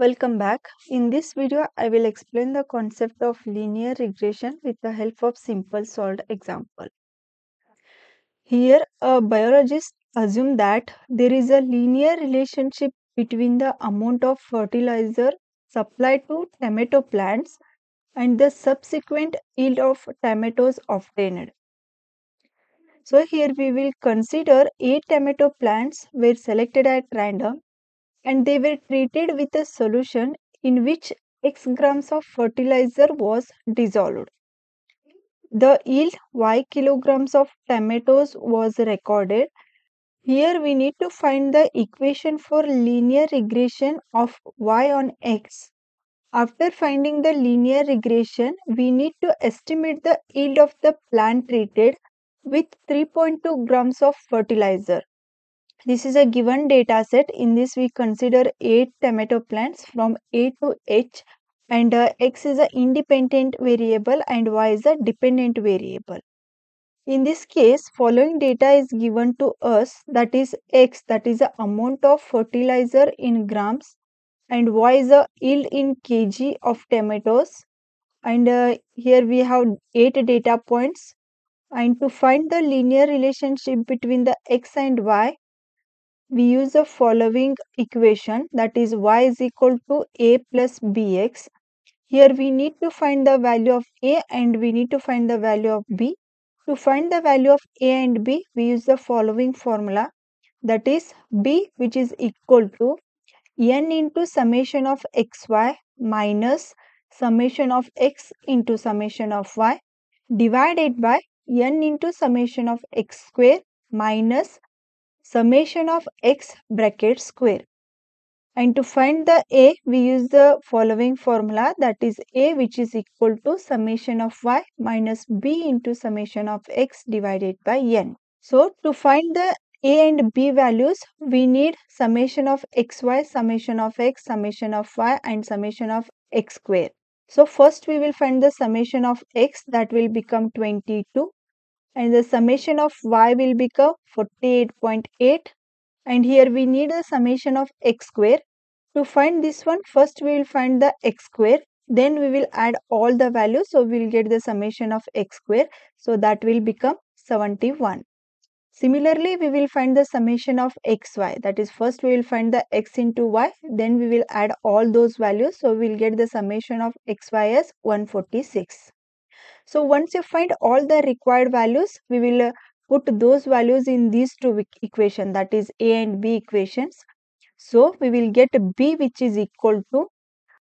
Welcome back. In this video, I will explain the concept of linear regression with the help of simple solved example. Here, a biologist assume that there is a linear relationship between the amount of fertilizer supplied to tomato plants and the subsequent yield of tomatoes obtained. So here we will consider eight tomato plants were selected at random and they were treated with a solution in which x grams of fertilizer was dissolved. The yield y kilograms of tomatoes was recorded. Here we need to find the equation for linear regression of y on x. After finding the linear regression, we need to estimate the yield of the plant treated with 3.2 grams of fertilizer. This is a given data set. In this we consider 8 tomato plants from A to H and uh, X is an independent variable and Y is a dependent variable. In this case, following data is given to us that is X that is the amount of fertilizer in grams and Y is the yield in kg of tomatoes and uh, here we have 8 data points and to find the linear relationship between the X and Y we use the following equation that is y is equal to a plus bx. Here we need to find the value of a and we need to find the value of b. To find the value of a and b, we use the following formula that is b which is equal to n into summation of xy minus summation of x into summation of y divided by n into summation of x square minus summation of x bracket square. And to find the a, we use the following formula that is a which is equal to summation of y minus b into summation of x divided by n. So, to find the a and b values, we need summation of xy, summation of x, summation of y and summation of x square. So, first we will find the summation of x that will become 22 and the summation of y will become 48.8 and here we need the summation of x square. To find this one first we will find the x square. Then we will add all the values. So we will get the summation of x square. So that will become 71. Similarly we will find the summation of xy that is first we will find the x into y. Then we will add all those values. So we will get the summation of xy as 146. So once you find all the required values, we will uh, put those values in these two equation that is A and B equations. So we will get B which is equal to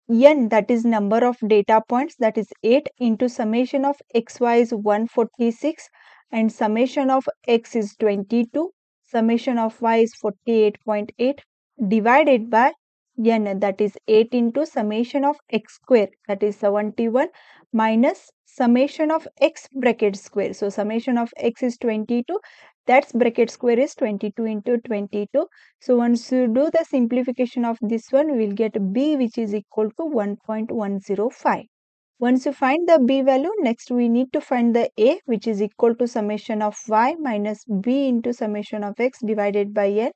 n that is number of data points that is 8 into summation of xy is 146 and summation of x is 22 summation of y is 48.8 divided by n that is 8 into summation of x square that is 71 minus summation of x bracket square. So, summation of x is 22 that's bracket square is 22 into 22. So, once you do the simplification of this one we will get b which is equal to 1.105. Once you find the b value next we need to find the a which is equal to summation of y minus b into summation of x divided by n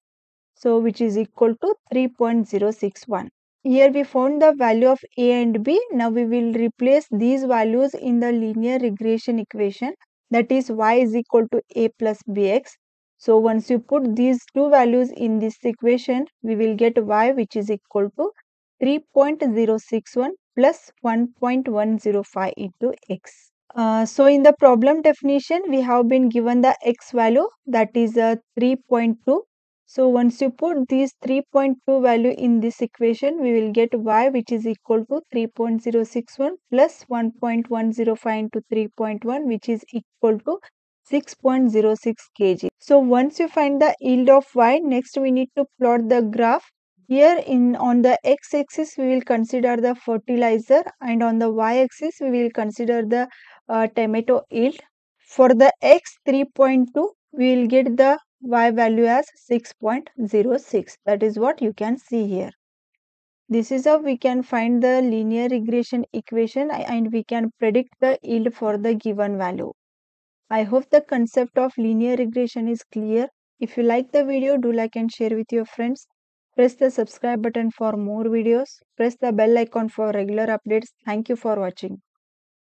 so which is equal to 3.061. Here we found the value of a and b. Now we will replace these values in the linear regression equation that is y is equal to a plus bx. So once you put these two values in this equation, we will get y which is equal to 3.061 plus 1.105 into x. Uh, so in the problem definition, we have been given the x value that is uh, 3.2 so once you put these 3.2 value in this equation, we will get y which is equal to 3.061 plus 1.105 into 3.1 which is equal to 6.06 kg. So once you find the yield of y, next we need to plot the graph. Here in on the x-axis we will consider the fertilizer and on the y-axis we will consider the uh, tomato yield. For the x 3.2 we will get the y value as 6.06 that is what you can see here this is how we can find the linear regression equation and we can predict the yield for the given value i hope the concept of linear regression is clear if you like the video do like and share with your friends Press the subscribe button for more videos. Press the bell icon for regular updates. Thank you for watching.